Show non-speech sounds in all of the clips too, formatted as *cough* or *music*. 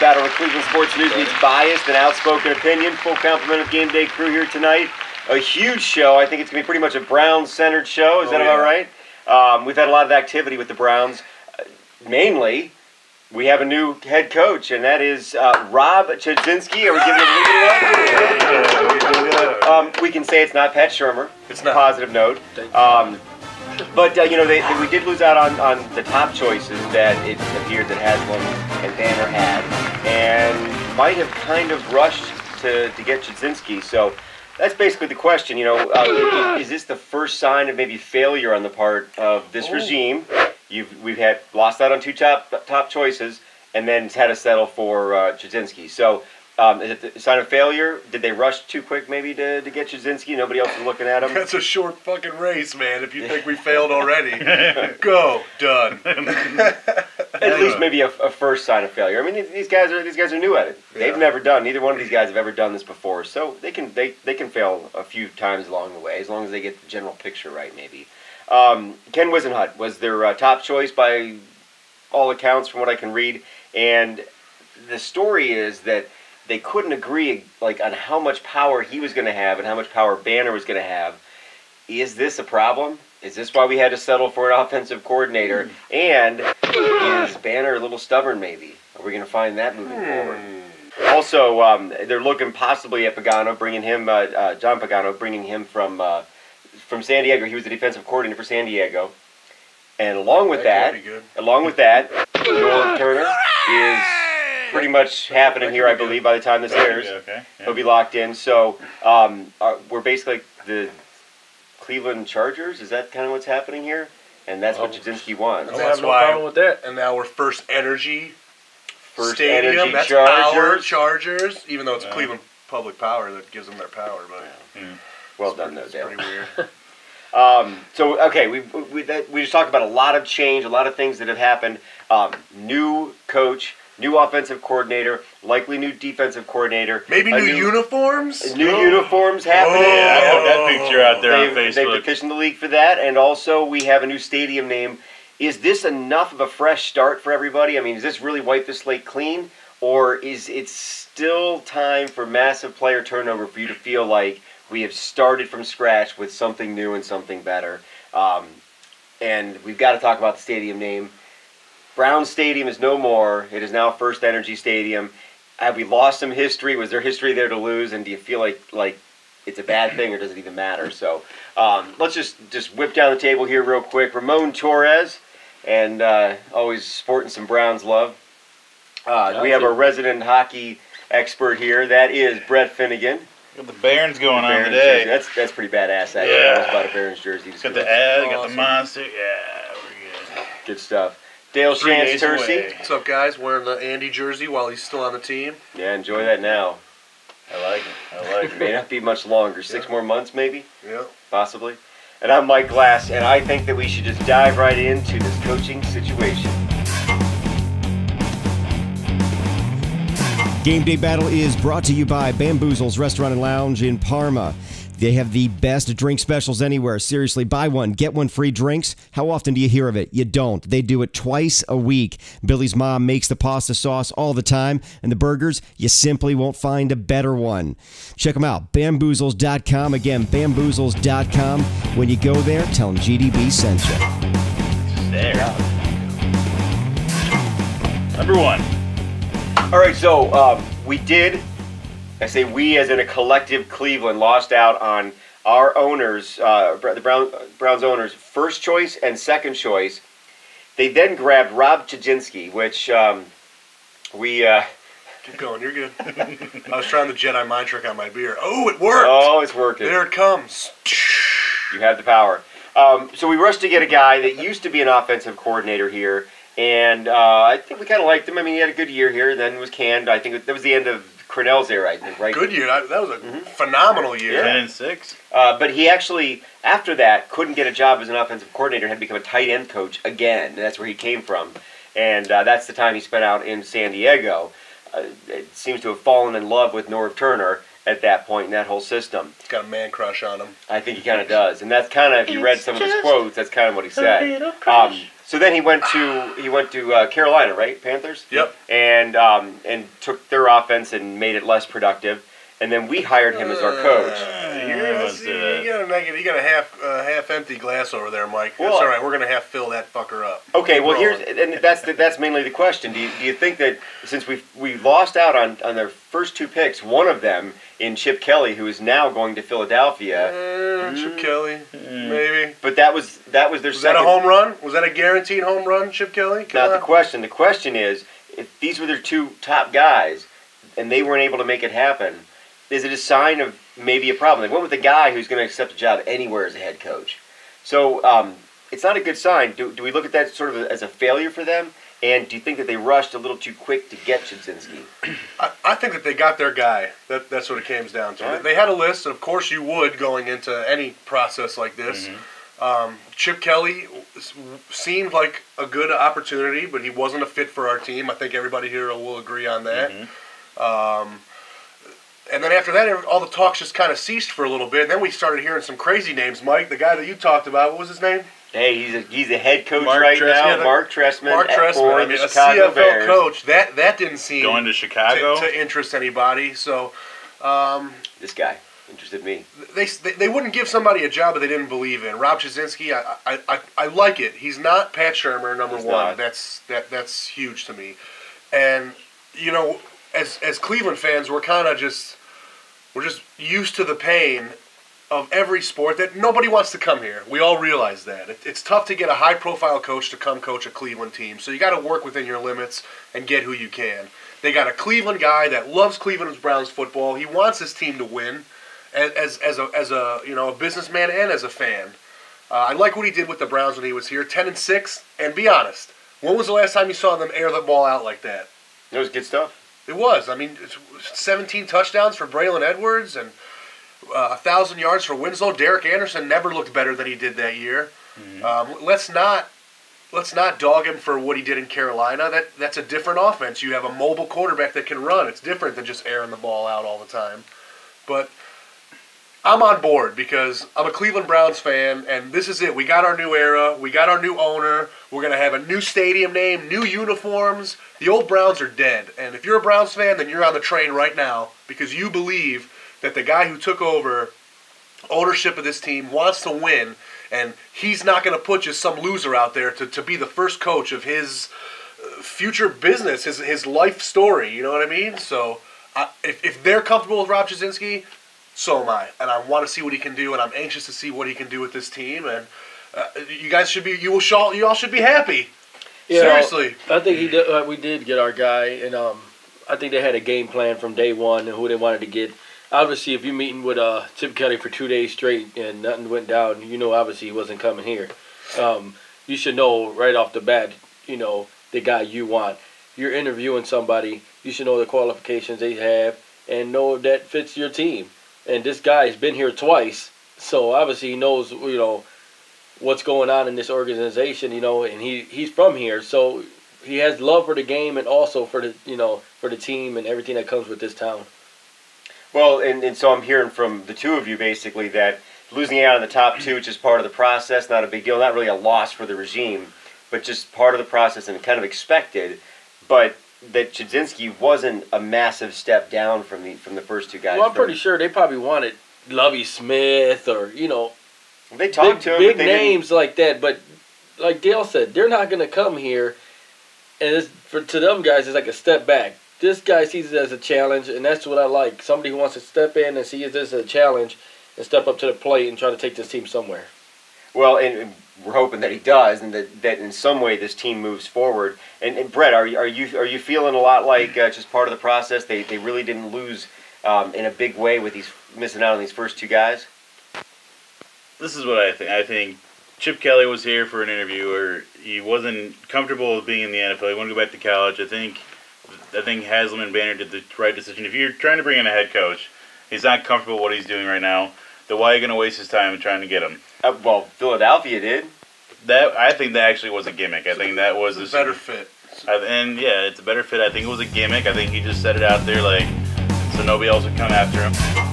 Welcome to Game Day Battle, where Cleveland Sports News meets biased and outspoken opinion. Full complement of Game Day crew here tonight. A huge show. I think it's going to be pretty much a Browns-centered show. Is Oh, that about right? Um, we've had a lot of activity with the Browns. Uh, mainly, we have a new head coach, and that is uh, Rob Chudzinski. Are we giving him a little bit of love? Um, we can say it's not Pat Shurmur. It's not. Positive note. Um, but uh, you know, they, they- we did lose out on, on the top choices that it appeared that Haslam and Banner had, and might have kind of rushed to, to get Chudzinski. So that's basically the question. You know, uh, is, is this the first sign of maybe failure on the part of this regime? You've we've had lost out on two top top choices, and then had to settle for uh, Chudzinski. So. Um, is it a sign of failure? Did they rush too quick, maybe, to, to get Chudzinski? Nobody else is looking at him. That's a short fucking race, man. If you think we *laughs* failed already, *laughs* go done. *laughs* At least maybe a, a first sign of failure. I mean, these- these guys are these guys are new at it. They've Yeah. never done. Neither one of these guys have ever done this before, so they can they, they can fail a few times along the way as long as they get the general picture right. Maybe. Um, Ken Whisenhunt was their uh, top choice by all accounts, from what I can read, and the story is that they couldn't agree like on how much power he was going to have and how much power Banner was going to have. Is this a problem? Is this why we had to settle for an *laughs* offensive coordinator? And is Banner a little stubborn? Maybe are we going to find that moving forward? Also, um, they're looking possibly at Pagano, bringing him, uh, uh, John Pagano, bringing him from uh, from San Diego. He was the defensive coordinator for San Diego, and along with That that, could be good. along with that, Norv Turner is pretty much happening here, I believe, by the time this airs. Okay. yeah. He'll be locked in. So um, uh, we're basically like the Cleveland Chargers. Is that kind of what's happening here? And that's what Oh. Wants. And I that's have no why- problem with that. And now we're first energy First stadium. Energy That's power Chargers. Chargers. Even though it's Yeah. Cleveland Public Power that gives them their power, but Well it's done, though, pretty, Dale. pretty weird. *laughs* *laughs* Um, so okay, we we, that, we just talked about a lot of change, a lot of things that have happened. Um, new coach, new offensive coordinator, likely new defensive coordinator. Maybe a new, uniforms. New uniforms happening. Yeah, I have that picture out there They've, on they've Facebook. petitioned the league for that, and also we have a new stadium name. Is this enough of a fresh start for everybody? I mean, does this really wipe the slate clean, or is it still time for massive player turnover for you to feel like we have started from scratch with something new and something better? Um, and we've got to talk about the stadium name. Brown Stadium is no more. It is now First Energy Stadium. Have we lost some history? Was there history there to lose? And do you feel like like it's a bad thing, or does it even matter? So um, let's just just whip down the table here real quick. Ramon Torres, and uh, always sporting some Browns love. Uh, we have our resident hockey expert here. That is Brett Finnegan. Got the Barons going on Barons today. jersey. That's that's pretty badass. Actually, Yeah. I almost bought a Barons jersey. Got the ad, got the monster. Yeah, we're good. good stuff. Dale Three Chance days Tersey. away. What's up, guys? Wearing the Andy jersey while he's still on the team. Yeah, enjoy that now. I like it. I like It may not be much longer. Six Yeah. more months, maybe. Yeah. possibly. And I'm Mike Glass, and I think that we should just dive right into this coaching situation. Game Day Battle is brought to you by Bamboozles Restaurant and Lounge in Parma. They have the best drink specials anywhere. Seriously, buy one, get one free drinks. How often do you hear of it? You don't. They do it twice a week. Billy's mom makes the pasta sauce all the time, and the burgers, you simply won't find a better one. Check them out, bamboozles.com. Again, bamboozles.com. When you go there, tell them GDB sent you. There. Number one. All right, so um, we did, I say we as in a collective Cleveland, lost out on our owners, uh, the Brown, Browns owners' first choice and second choice. They then grabbed Rob Chudzinski, which um, we. Uh, *laughs* Keep going. You're good. *laughs* I was trying the Jedi mind trick on my beer. Oh, it worked. oh, it's working. There it comes. You have the power. Um, so we rushed to get a guy that used to be an offensive coordinator here, and uh, I think we kind of liked him. I mean, he had a good year here, then was canned. I think that was the end of Crennel's era, I think, right? Good year. That, that was a phenomenal year. Ten and six. Uh, but he actually, after that, couldn't get a job as an offensive coordinator, had become a tight end coach again. And that's where he came from. And uh, that's the time he spent out in San Diego. Uh, it seems to have fallen in love with Norv Turner at that point in that whole system. He's got a man crush on him. I think he kind of does, and that's kind of if you read some of his quotes, that's kind of what he said. little Um, crush. So then he went to he went to uh, Carolina, right? Panthers. Yep. And um, and took their offense and made it less productive, and then we hired him as our coach. Negative, you got a half uh, half empty glass over there, Mike. That's all right. We're gonna have to fill that fucker up. Okay, well Wrong. here's and that's the, that's mainly the question. Do you, do you think that since we we lost out on on their first two picks, one of them in Chip Kelly, who is now going to Philadelphia, Uh, Chip Kelly, maybe. but that was that was their Was that a home run? Was that a guaranteed home run, Chip Kelly? Come Not the question. The question is, if these were their two top guys, and they weren't able to make it happen, is it a sign of maybe a problem? They went with a guy who's going to accept a job anywhere as a head coach. So um, it's not a good sign. Do, do we look at that sort of as a failure for them? And do you think that they rushed a little too quick to get Chudzinski? *clears throat* I, I think that they got their guy. That, that's what it comes down to. Right. They had a list, and of course you would going into any process like this. Um, Chip Kelly seemed like a good opportunity, but he wasn't a fit for our team. I think everybody here will agree on that. Um, and then after that, all the talks just kind of ceased for a little bit. And then we started hearing some crazy names. Mike, the guy that you talked about, what was his name? Hey, he's a, he's a head coach Mark right Trestman. now. Yeah, the- Mark Trestman. Mark at- Trestman. for I mean, the a Chicago CFL Bears. coach. That that didn't seem Going to to, Chicago. to interest anybody. So. Um, This guy interested me. they, they they wouldn't give somebody a job that they didn't believe in. Rob Chudzinski, I, I, I, I like it. He's not Pat Shurmur, number He's one. not. That's that that's huge to me. And you know, as as Cleveland fans, we're kind of just we're just used to the pain of every sport that nobody wants to come here. We all realize that it, it's tough to get a high profile coach to come coach a Cleveland team. So you got to work within your limits and get who you can. They got a Cleveland guy that loves Cleveland Browns football. He wants his team to win as, as, a as a you know a businessman and as a fan. Uh, I like what he did with the Browns when he was here, ten and six. And be honest, when was the last time you saw them air the ball out like that? That was good stuff. It was. I mean, it's 17 touchdowns for Braylon Edwards and uh, a thousand yards for Winslow. Derek Anderson never looked better than he did that year. Um, let's not let's not dog him for what he did in Carolina. That that's a different offense. You have a mobile quarterback that can run. It's different than just airing the ball out all the time. But I'm on board because I'm a Cleveland Browns fan, and this is it. We got our new era. We got our new owner. We're gonna have a new stadium name, new uniforms. The old Browns are dead, and if you're a Browns fan, then you're on the train right now because you believe that the guy who took over ownership of this team wants to win, and he's not gonna put just some loser out there to, to be the first coach of his uh, future business, his his life story. You know what I mean? So. If, if they're comfortable with Rob Chudzinski, so am I, and I want to see what he can do, and I'm anxious to see what he can do with this team. And uh, you guys should be, you will, show, you all should be happy. Know, Seriously, I think he did, uh, we did get our guy, and um, I think they had a game plan from day one and who they wanted to get. Obviously, if you're meeting with uh, Chip Kelly for two days straight and nothing went down, you know obviously he wasn't coming here. Um, you should know right off the bat, you know, the guy you want. You're interviewing somebody, you should know the qualifications they have and know that fits your team. And this guy's been here twice, so obviously he knows, you know, what's going on in this organization, you know, and he he's from here, so he has love for the game and also for the you know for the team and everything that comes with this town. Well, and, and so I'm hearing from the two of you basically that losing out on the top two, which is part of the process, not a big deal, not really a loss for the regime, but just part of the process and kind of expected. But that Chudzinski wasn't a massive step down from the from the first two guys. Well, I'm pretty sure they probably wanted Lovie Smith or you know they talked big, to him. big they didn't- names like that. But like Dale said, they're not going to come here, and it's, for to them guys, it's like a step back. This guy sees it as a challenge, and that's what I like. Somebody who wants to step in and see this as a challenge and step up to the plate and try to take this team somewhere. Well, and, and we're hoping that he does, and that, that in some way this team moves forward. And, and Brett, are you are you are you feeling a lot like uh, just part of the process? They they really didn't lose um, in a big way with these missing out on these first two guys. This is what I think. I think Chip Kelly was here for an interview, or he wasn't comfortable with being in the NFL. He wanted to go back to college. I think, I think Haslam and Banner did the right decision. If you're trying to bring in a head coach, he's not comfortable with what he's doing right now. Then why are you going to waste his time trying to get him? Uh, well, Philadelphia did. That I think that actually was a gimmick. I think that was it's a a better fit. I- and yeah, it's a better fit. I think it was a gimmick. I think he just set it out there like so nobody else would come after him.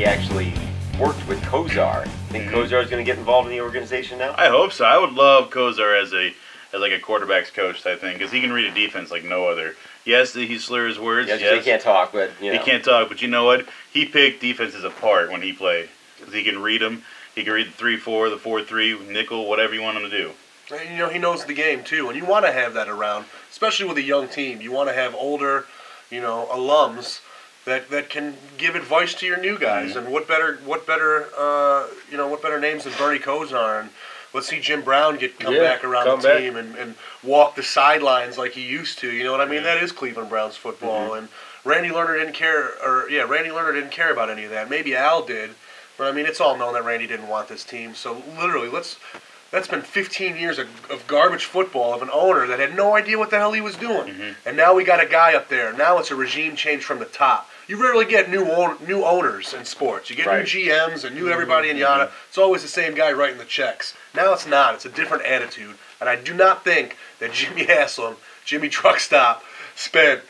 Chudzinski actually worked with Kosar. Think Mhm. Kosar is going to get involved in the organization now? I hope so. I would love Kosar as a as like a quarterbacks coach type thing because he can read a defense like no other. Yes, he slurs words. Yeah, yes, he can't talk, but you know. He can't talk, but you know what? He picked defenses apart when he played because he can read them. He can read the three four, the four three, nickel, whatever you want him to do. And, you know, he knows the game too, and you want to have that around, especially with a young team. You want to have older, you know, alums that that can give advice to your new guys. And what better, what better, uh, you know, what better names than Bernie Kosar? And let's see Jim Brown get come Yeah, back around come the back. team and, and walk the sidelines like he used to. You know what I mean? That is Cleveland Browns football. And Randy Lerner didn't care, or yeah, Randy Lerner didn't care about any of that. Maybe Al did, but I mean, it's all known that Randy didn't want this team. So literally, let's that's been 15 years of, of garbage football of an owner that had no idea what the hell he was doing. Mm-hmm. And now we got a guy up there. Now it's a regime change from the top. You rarely get new own, new owners in sports. You get Right. new GMs and new mm-hmm. everybody in yada. Mm-hmm. It's always the same guy writing the checks. Now it's not. It's a different attitude. And I do not think that Jimmy *laughs* Haslam, Jimmy Truckstop, spent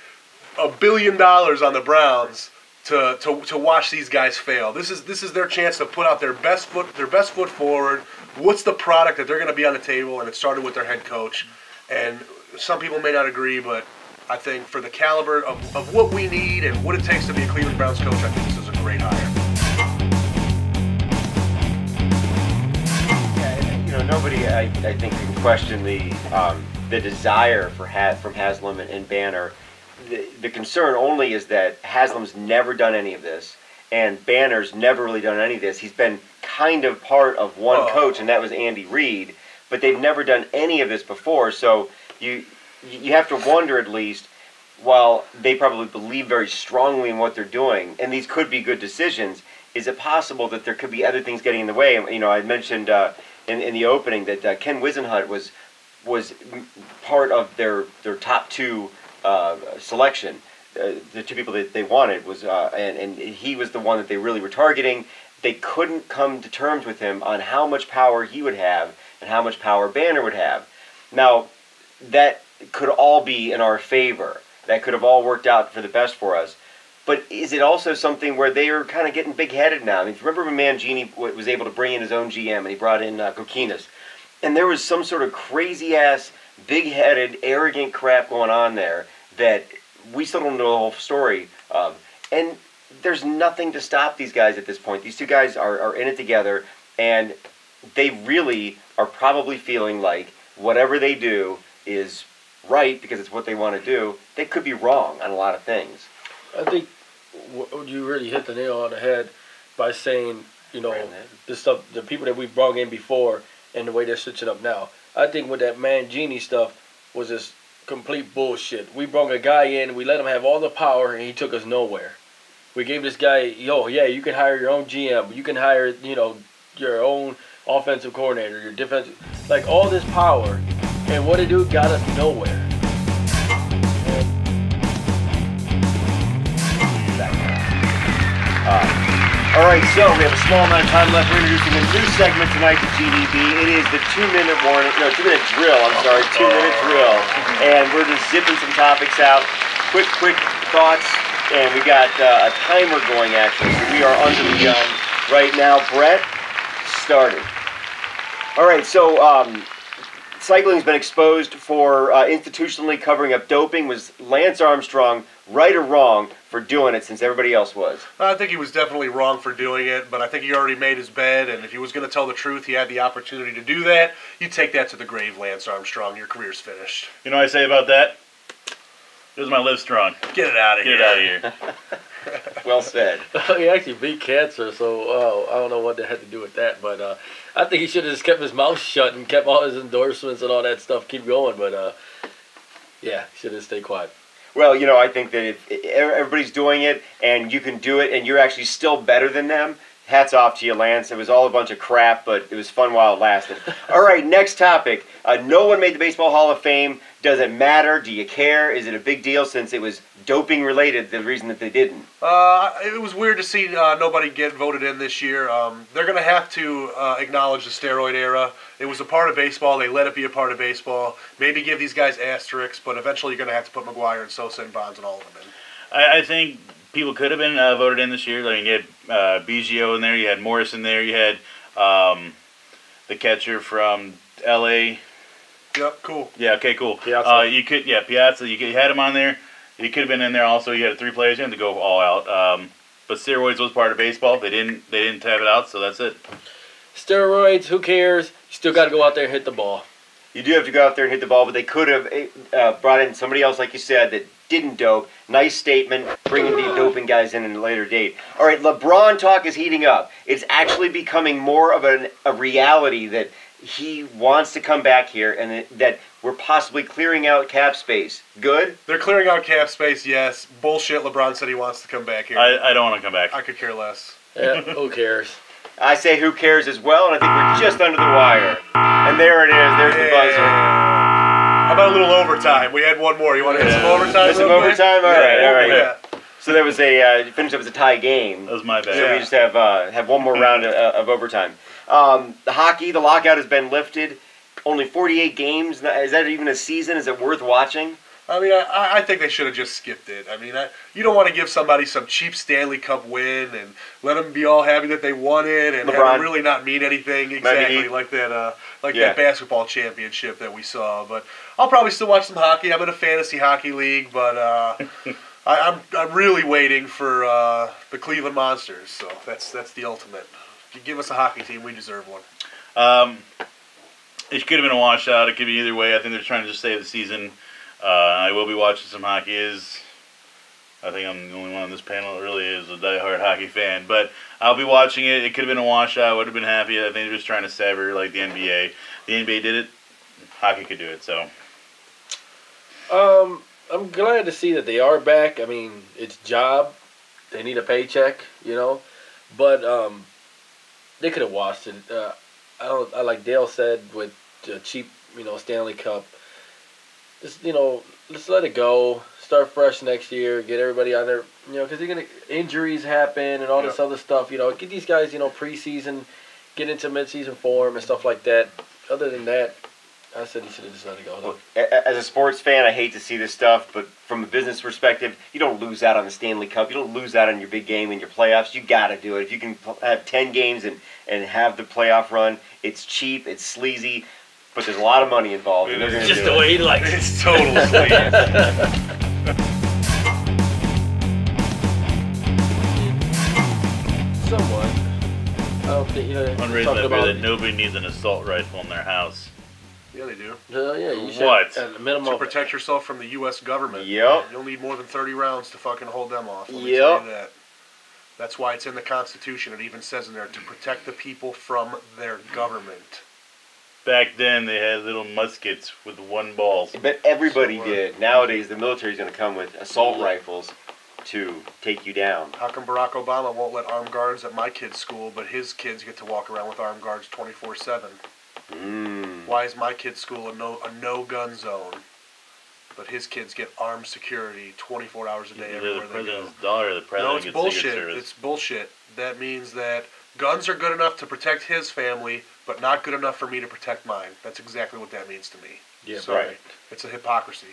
a billion dollars on the Browns to, to, to watch these guys fail. This is this is their chance to put out their best foot their best foot forward. What's the product that they're going to be on the table? And it started with their head coach. And some people may not agree, but I think for the caliber of, of what we need and what it takes to be a Cleveland Browns coach, I think this is a great hire. You know, nobody, I, I think, can question the um, the desire for ha- from Haslam and, and Banner. The, the concern only is that Haslam's never done any of this, and Banner's never really done any of this. He's been kind of part of one Oh. coach, and that was Andy Reid, but they've never done any of this before. So you you have to wonder at least. While they probably believe very strongly in what they're doing, and these could be good decisions, is it possible that there could be other things getting in the way? You know, I mentioned uh, in, in the opening that uh, Ken Whisenhunt was was part of their their top two uh, selection. Uh, the two people that they wanted was uh, and and he was the one that they really were targeting. They couldn't come to terms with him on how much power he would have and how much power Banner would have. Now, that could all be in our favor. That could have all worked out for the best for us. But is it also something where they are kind of getting big-headed now? I mean, remember when Mangini was able to bring in his own GM and he brought in uh, and there was some sort of crazy-ass, big-headed, arrogant crap going on there that we still don't know the whole story of. And there's nothing to stop these guys at this point. These two guys are, are in it together, and they really are probably feeling like whatever they do is right because it's what they want to do. They could be wrong on a lot of things. I think you really hit the nail on the head by saying, you know, the stuff, the people that we brought in before, and the way they're switching up now. I think with that Mangini stuff was just complete bullshit. We brought a guy in, we let him have all the power, and he took us nowhere. We gave this guy, yo, yeah, you can hire your own GM, you can hire, you know, your own offensive coordinator, your defensive, like all this power, and what it do got us nowhere. Uh, all right, so we have a small amount of time left. We're introducing a new segment tonight to GDB. It is the two-minute warning, no, two-minute drill. I'm sorry, two-minute drill, and we're just zipping some topics out. Quick, quick thoughts, and we got uh, a timer going actually. So we are under the gun right now. Brett, started. All right, so um, cycling's been exposed for uh, institutionally covering up doping. Was Lance Armstrong right or wrong for doing it since everybody else was? I think he was definitely wrong for doing it, but I think he already made his bed, and if he was going to tell the truth, he had the opportunity to do that. You take that to the grave, Lance Armstrong. Your career's finished. You know what I say about that? This is my live strong. Get it out of Get here. it out of here. *laughs* Well said. *laughs* he actually beat cancer, so uh, I don't know what that had to do with that. But uh, I think he should have just kept his mouth shut and kept all his endorsements and all that stuff keep going. But uh, yeah, should have stayed quiet. Well, you know, I think that if if everybody's doing it and you can do it and you're actually still better than them, hats off to you, Lance. It was all a bunch of crap, but it was fun while it lasted. *laughs* all right, next topic. Uh, no one made the Baseball Hall of Fame. Does it matter? Do you care? Is it a big deal since it was doping related? The reason that they didn't. Uh, it was weird to see uh, nobody get voted in this year. Um, they're going to have to uh, acknowledge the steroid era. It was a part of baseball. They let it be a part of baseball. Maybe give these guys asterisks, but eventually you're going to have to put McGwire and Sosa and Bonds and all of them in. I, I think people could have been uh, voted in this year. I mean, you had uh, Biggio in there, you had Morris in there, you had um, the catcher from L.A. Yep, cool. Yeah, okay, cool. Piazza. Uh, you could, yeah, Piazza. You, could, you had him on there. He could have been in there also. You had three players. You had to go all out. Um, but steroids was part of baseball. They didn't. They didn't have it out, so that's it. Steroids, who cares? You still got to go out there and hit the ball. You do have to go out there and hit the ball, but they could have uh, brought in somebody else, like you said, that didn't dope. Nice statement, bringing the doping guys in at a later date. All right, LeBron talk is heating up. It's actually becoming more of an, a reality that he wants to come back here and that- that we're possibly clearing out cap space. Good? They're clearing out cap space, yes. Bullshit. LeBron said he wants to come back here. I, I, I don't want to come back. I could care less. Yeah, who cares? I say who cares as well, and I think we're just under the wire. And there it is. There's the buzzer. How about a little overtime? We had one more. You want to hit some overtime? There's some overtime? All right, all right. Yeah. So there was a uh, finish up as a tie game. That was my bad. So we just have uh, have one more *clears throat* round of, of overtime. Um, the hockey, the lockout has been lifted. Only 48 games. Is that even a season? Is it worth watching? I mean, I, I think they should have just skipped it. I mean, I, you don't want to give somebody some cheap Stanley Cup win and let them be all happy that they won it and have LeBron. really not mean anything exactly Heat. like that, uh, like Yeah. that basketball championship that we saw. But I'll probably still watch some hockey. I'm in a fantasy hockey league, but uh, *laughs* I, I'm I'm really waiting for uh, the Cleveland Monsters. So that's that's the ultimate. If you give us a hockey team, we deserve one. Um, it could have been a washout. It could be either way. I think they're trying to just save the season. Uh, I will be watching some hockey. Is I think I'm the only one on this panel that really is a diehard hockey fan. But I'll be watching it. It could have been a washout. I would have been happy. I think they're just trying to sever like the NBA. The NBA did it. Hockey could do it. So Um, I'm glad to see that they are back. I mean, it's job. They need a paycheck, you know, but um, they could have watched it. Uh, I don't. I like Dale said with the cheap, you know, Stanley Cup. Just you know, let's let it go. Start fresh next year. Get everybody on there, you know, because they're gonna injuries happen and all this other stuff. You know, get these guys, you know, preseason, get into midseason form and stuff like that. Other than that, I said he should have just let it go. Look, a- a- as a sports fan, I hate to see this stuff, but from a business perspective, you don't lose out on the Stanley Cup. You don't lose out on your big game in your playoffs. You got to do it. If you can have 10 games and, and have the playoff run, it's cheap, it's sleazy, but there's a lot of money involved. And they're Just do the it. way he likes it. It's total *laughs* sleep. Somewhat. I don't think you know. one reason talking I feel about, that nobody needs an assault rifle in their house. Yeah, they do. Uh, yeah, you should. What? At a minimum. To protect yourself from the U.S. government. Yep. You'll need more than 30 rounds to fucking hold them off. Let me Yep. tell you that. That's why it's in the Constitution. It even says in there to protect the people from their government. Back then, they had little muskets with one ball. But everybody So, uh, did. Nowadays, the military's going to come with assault rifles to take you down. How come Barack Obama won't let armed guards at my kid's school, but his kids get to walk around with armed guards 24 7? Mm. Why is my kid's school a no, a no gun zone, but his kids get armed security 24 hours a day Either the everywhere they go? president's daughter the president No, it's gets bullshit. Service. It's bullshit. That means that guns are good enough to protect his family, but not good enough for me to protect mine. That's exactly what that means to me. Yeah, Sorry. right. It's a hypocrisy.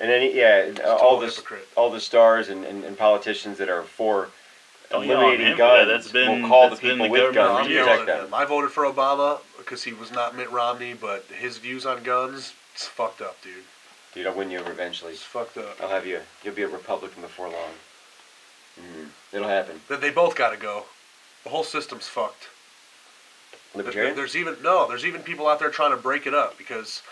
And any, yeah, all total the hypocrite. all the stars and, and, and politicians that are for Don't yell on eliminating him for that. guns That's been- will call that's the been people the with government guns I'm to protect them. I voted for Obama because he was not Mitt Romney, but his views on guns, it's fucked up, dude. Dude, I'll win you over eventually. It's fucked up. I'll have you. You'll be a Republican before long. Mm, it'll happen. That they both got to go. The whole system's fucked. Libertarian. There's even no. There's even people out there trying to break it up because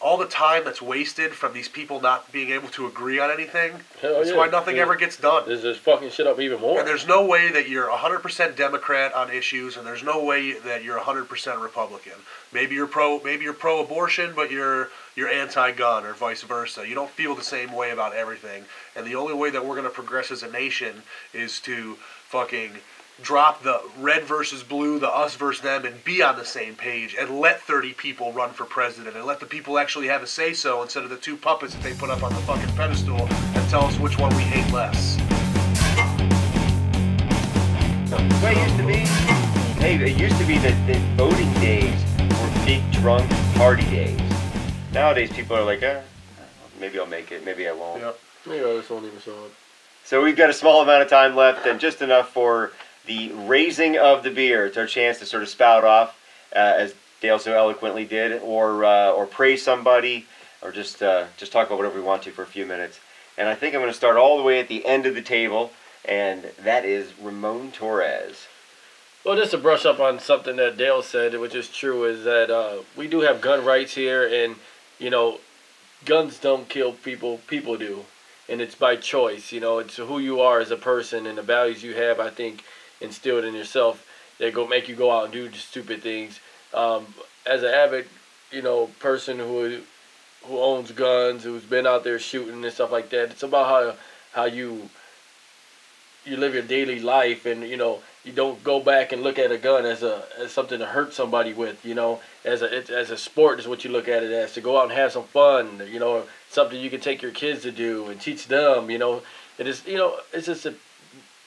all the time that's wasted from these people not being able to agree on anything. Hell that's yeah. why nothing Yeah. ever gets done. This is fucking shit up even more. And there's no way that you're 100% Democrat on issues, and there's no way that you're 100% Republican. Maybe you're pro, maybe you're pro-abortion, but you're you're anti-gun, or vice versa. You don't feel the same way about everything. And the only way that we're gonna progress as a nation is to fucking drop the red versus blue, the us versus them, and be on the same page, and let 30 people run for president, and let the people actually have a say so instead of the two puppets that they put up on the fucking pedestal and tell us which one we hate less. The it used to be, hey, it used to be that, that voting days were big drunk party days. Nowadays, people are like, eh, maybe I'll make it, maybe I won't. Yep. Maybe I just won't even show up. So we've got a small amount of time left, and just enough for the raising of the beer. It's our chance to sort of spout off, uh, as Dale so eloquently did, or uh, or praise somebody, or just uh, just talk about whatever we want to for a few minutes. And I think I'm going to start all the way at the end of the table, and that is Ramon Torres. Well, just to brush up on something that Dale said, which is true, is that uh, we do have gun rights here, and you know, guns don't kill people; people do, and it's by choice. You know, it's who you are as a person and the values you have. I think instilled in yourself that go make you go out and do stupid things. Um, as an avid, you know, person who who owns guns, who's been out there shooting and stuff like that, it's about how how you you live your daily life and you know you don't go back and look at a gun as a as something to hurt somebody with you know as a it, as a sport is what you look at it as to go out and have some fun you know something you can take your kids to do and teach them you know it is you know it's just a,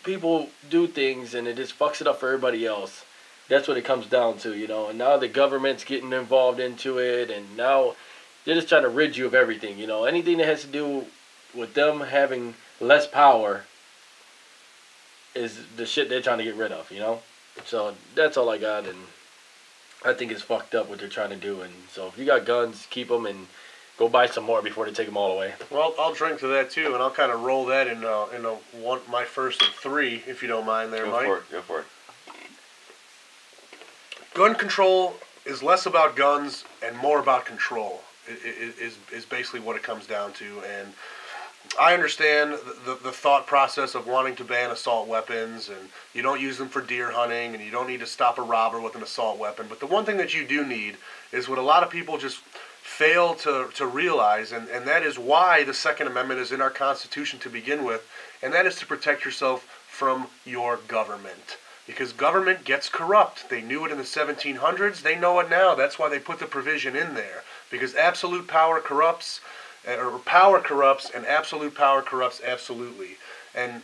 people do things and it just fucks it up for everybody else that's what it comes down to you know and now the government's getting involved into it and now they're just trying to rid you of everything you know anything that has to do with them having less power is the shit they're trying to get rid of, you know? So that's all I got, and I think it's fucked up what they're trying to do. And so if you got guns, keep them and go buy some more before they take them all away. Well, I'll drink to that too, and I'll kind of roll that in uh, in a one my first of three, if you don't mind, there, Go Mike. for it. Go for it. Gun control is less about guns and more about control. i- i- Is is basically what it comes down to, and I understand the, the, the thought process of wanting to ban assault weapons, and you don't use them for deer hunting, and you don't need to stop a robber with an assault weapon. But the one thing that you do need is what a lot of people just fail to, to realize, and, and that is why the Second Amendment is in our Constitution to begin with, and that is to protect yourself from your government. Because government gets corrupt. They knew it in the 1700s, they know it now. That's why they put the provision in there. Because absolute power corrupts, uh, or power corrupts, and absolute power corrupts absolutely. And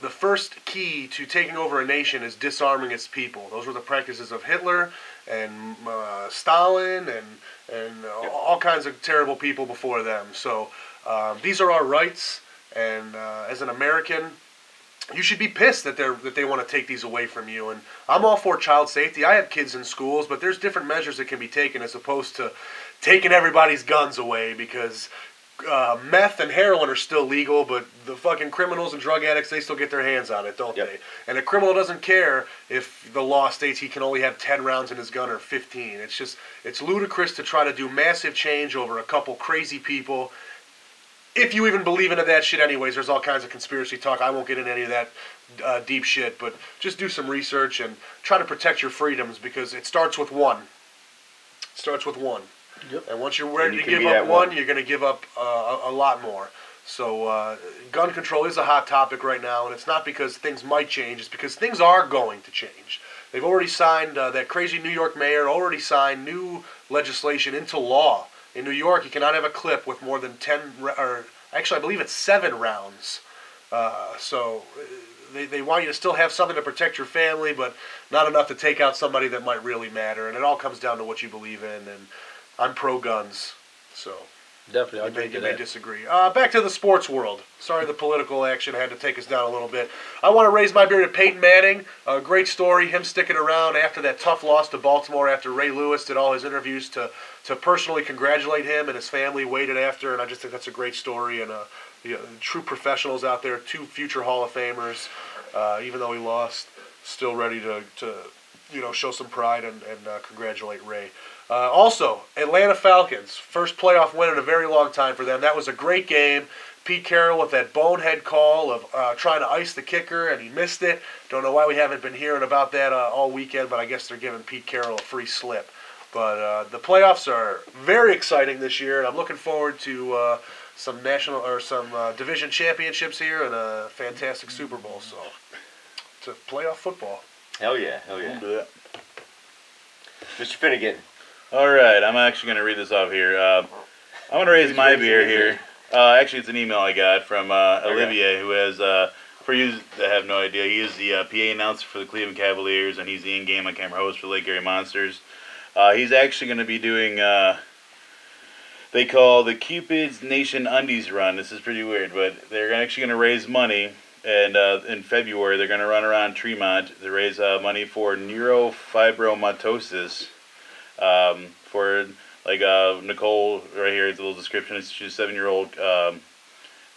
the first key to taking over a nation is disarming its people. Those were the practices of Hitler and uh, Stalin and and uh, all kinds of terrible people before them. So um, these are our rights, and uh, as an American, you should be pissed that they're that they want to take these away from you. And I'm all for child safety. I have kids in schools, but there's different measures that can be taken as opposed to taking everybody's guns away because uh, meth and heroin are still legal, but the fucking criminals and drug addicts they still get their hands on it, don't Yep. they? And a criminal doesn't care if the law states he can only have 10 rounds in his gun or 15. It's just it's ludicrous to try to do massive change over a couple crazy people. If you even believe into that shit, anyways, there's all kinds of conspiracy talk. I won't get into any of that uh, deep shit, but just do some research and try to protect your freedoms because it starts with one. It starts with one. Yep. And once you're ready you to give up one, one. you're going to give up uh, a, a lot more. So, uh, gun control is a hot topic right now, and it's not because things might change, it's because things are going to change. They've already signed, uh, that crazy New York mayor already signed new legislation into law. In New York, you cannot have a clip with more than 10, or actually, I believe it's seven rounds. Uh, so, uh, they, they want you to still have something to protect your family, but not enough to take out somebody that might really matter. And it all comes down to what you believe in, and I'm pro guns, so. Definitely, I'll You may, you may disagree. Uh, back to the sports world. Sorry, the political action had to take us down a little bit. I want to raise my beer to Peyton Manning. A great story, him sticking around after that tough loss to Baltimore after Ray Lewis did all his interviews to, to personally congratulate him and his family waited after, and I just think that's a great story and uh, you know, true professionals out there, two future Hall of Famers, uh, even though he lost, still ready to, to you know, show some pride and, and uh, congratulate Ray. Uh, also, Atlanta Falcons, first playoff win in a very long time for them. That was a great game. Pete Carroll with that bonehead call of uh, trying to ice the kicker, and he missed it. Don't know why we haven't been hearing about that uh, all weekend, but I guess they're giving Pete Carroll a free slip. But uh, the playoffs are very exciting this year, and I'm looking forward to uh, some national or some division championships here and a fantastic Super Bowl. So to playoff football. Hell yeah, hell yeah. We'll do that. Mr. Finnegan. All right, I'm actually going to read this off here. Uh, I'm going to raise my beer here. Uh, actually, it's an email I got from uh. Olivier, who has, uh, for you that have no idea, he is the uh, PA announcer for the Cleveland Cavaliers, and he's the in-game on-camera host for Lake Erie Monsters. Uh, he's actually going to be doing, uh, they call the Cupid's Nation Undies Run. This is pretty weird, but they're actually going to raise money. And uh, in February, they're going to run around Tremont to raise uh, money for neurofibromatosis um, for like uh, Nicole right here. It's a little description. She's a seven-year-old um,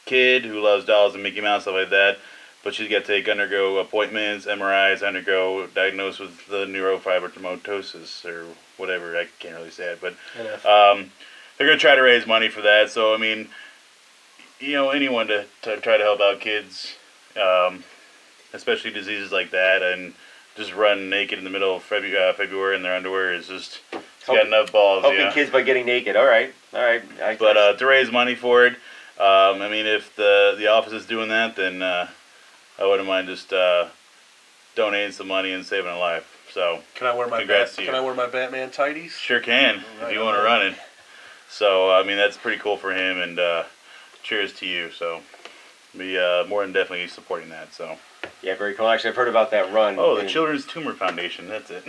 kid who loves dolls and Mickey Mouse stuff like that. But she's got to take undergo appointments, MRIs, undergo diagnosed with the neurofibromatosis or whatever. I can't really say it, but um, they're gonna try to raise money for that. So I mean, you know, anyone to, to try to help out kids, um, especially diseases like that, and just run naked in the middle of February, uh, February in their underwear is just it's got enough balls. Helping yeah. kids by getting naked. All right, all right. I, But uh, to raise money for it, um, I mean, if the the office is doing that, then uh, I wouldn't mind just uh, donating some money and saving a life. So Can I wear my Congrats Bat- to you. Can I wear my Batman tighties? sure can if you want to run it. So I mean, that's pretty cool for him, and uh, cheers to you. So be uh, more than definitely supporting that. So yeah, very cool. Actually, I've heard about that run. oh, the Children's Tumor Foundation. That's it.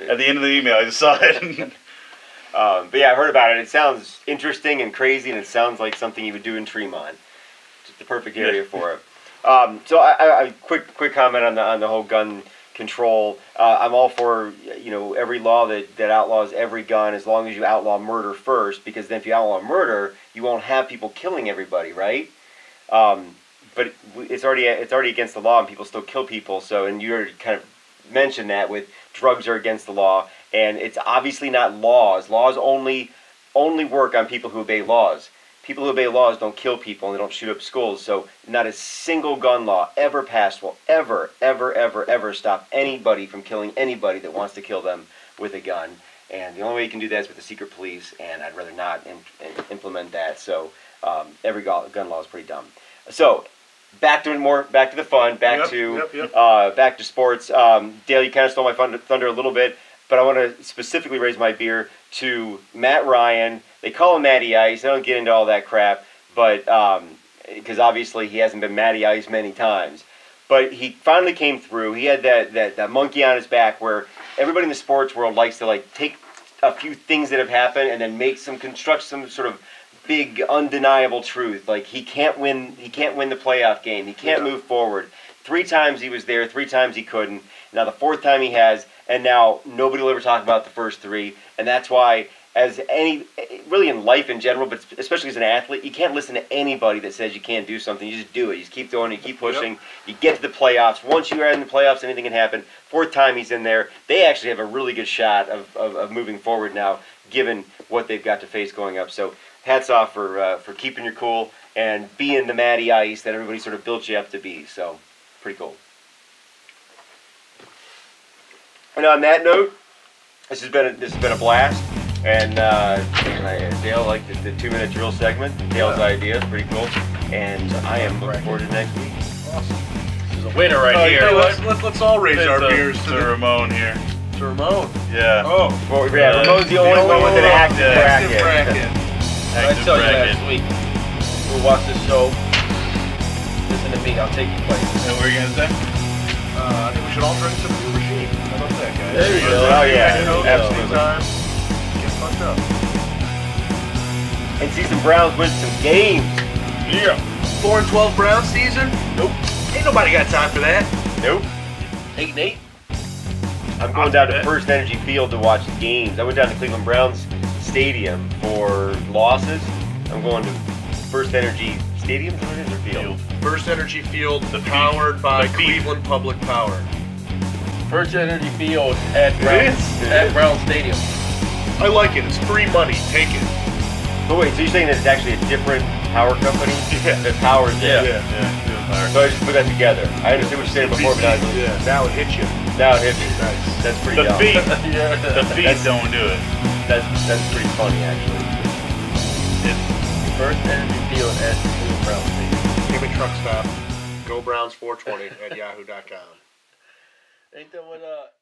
At the end of the email, I just saw it. *laughs* Um, but yeah, I heard about it. It sounds interesting and crazy, and it sounds like something you would do in Tremont. Just the perfect area Yeah. for it. Um, so, I, I, I quick quick comment on the on the whole gun control. Uh, I'm all for you know every law that, that outlaws every gun as long as you outlaw murder first, because then if you outlaw murder, you won't have people killing everybody, right? Um, but it's already it's already against the law, and people still kill people. So, and you already kind of mentioned that with drugs are against the law, and it's obviously not laws. Laws only only work on people who obey laws. People who obey laws don't kill people and they don't shoot up schools. So, not a single gun law ever passed will ever, ever, ever, ever stop anybody from killing anybody that wants to kill them with a gun. And the only way you can do that is with the secret police, and I'd rather not im- im- implement that. So, um, every gun law is pretty dumb. So, back to more, back to the fun, back Yep, to yep, yep. uh, back to sports. Um, Dale, you kind of stole my fun- thunder a little bit, but I want to specifically raise my beer to Matt Ryan. They call him Matty Ice. I don't get into all that crap, but because obviously he hasn't been Matty Ice many times. But he finally came through. He had that, that, that monkey on his back where everybody in the sports world likes to like take a few things that have happened and then make some construct some sort of big undeniable truth. Like he can't win he can't win the playoff game. He can't Yeah. move forward. Three times he was there, three times he couldn't. Now the fourth time he has, and now nobody will ever talk about the first three. And that's why as any really in life in general, but especially as an athlete, you can't listen to anybody that says you can't do something. You just do it. You just keep doing it. You keep pushing. You get to the playoffs. Once you are in the playoffs, anything can happen. Fourth time he's in there, they actually have a really good shot of, of, of moving forward now, given what they've got to face going up. So hats off for uh, for keeping your cool and being the Matty Ice that everybody sort of built you up to be. So pretty cool. And on that note, this has been a, this has been a blast. And, uh, Dale liked the, the two minute drill segment. Dale's idea, is pretty cool. And I am looking forward to next week. Awesome. This is a winner right Oh, here. you know let's, let's, let's all raise It's our a- beers to to, the, Ramon here. to Ramon. Yeah. Oh, Well, yeah, Ramon's the only one with an active Yeah. bracket. bracket. I Active tell you last week, who watched this show, listen to me, I'll take your place. And what were you gonna say? Uh, I think we should all drink some new machine. How about that, guys? There you go. Oh, yeah, You know, absolutely. Time, get fucked up. And see some Browns win some games. Yeah. Four and twelve Brown season? Nope. Ain't nobody got time for that. Nope. Eight and eight. I'm going down to First Energy Field to watch the games. I went down to Cleveland Browns Stadium for losses. I'm going to First Energy Stadium. Is that what it is, or Field? First Energy Field, The powered by The. Cleveland Public Power. First Energy Field at Brown, at Brown Stadium. I like it. It's free money. Take it. But wait, so you're saying that it's actually a different power company Yeah. that powers it? Yeah. Yeah. doing. So I just put that together. I understood what you said before, but now, yeah. Now it hits you. now it hits you. Nice. That's pretty The dumb. feet. yeah. *laughs* The feet That's- don't do it. That's that's pretty funny actually. First Energy Field at Cleveland Brown Stadium. Give me truck stop. Go Browns 420 at yahoo.com. Ain't that what? Uh, ain't that what?